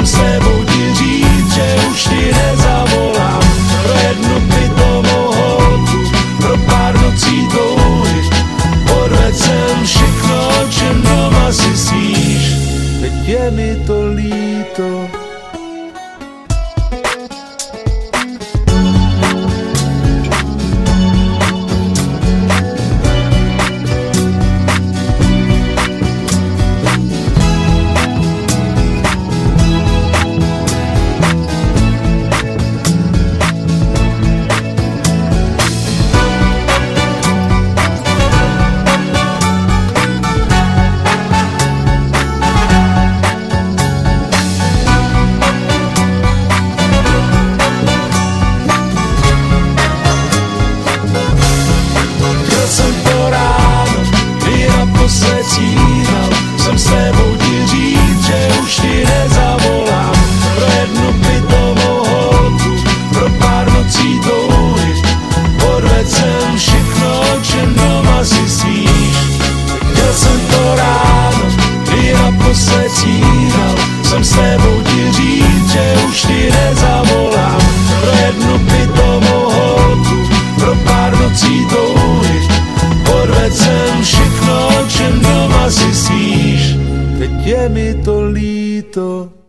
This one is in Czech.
jsem s tebou ti říct, že už ti nezavolám pro jednu pitovou holku, pro pár nocí touhy. Podved jsem všechno, čem doma si svíš teď je mi to líto. to se círal, jsem s tebou ti říct, že už ti nezavolám pro jednu pitomou holku, pro pár nocí touhy. podved jsem všechno, čem doma si sníš, teď je mi to líto.